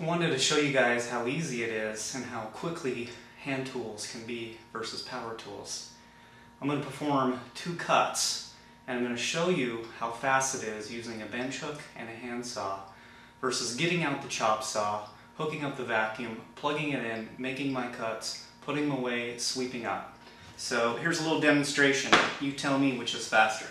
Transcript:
Wanted to show you guys how easy it is and how quickly hand tools can be versus power tools. I'm going to perform two cuts and I'm going to show you how fast it is using a bench hook and a handsaw versus getting out the chop saw, hooking up the vacuum, plugging it in, making my cuts, putting them away, sweeping up. So here's a little demonstration. You tell me which is faster.